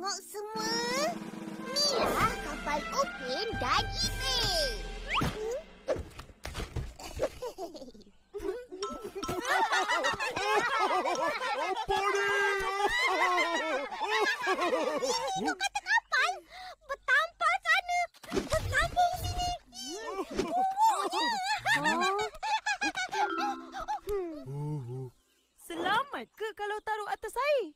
tengok semua. Inilah kapal Upin dan Ipin. Apa ni? tu kata kapal. Bertampar sana. Kampung sini. Selamat ke kalau taruh atas air?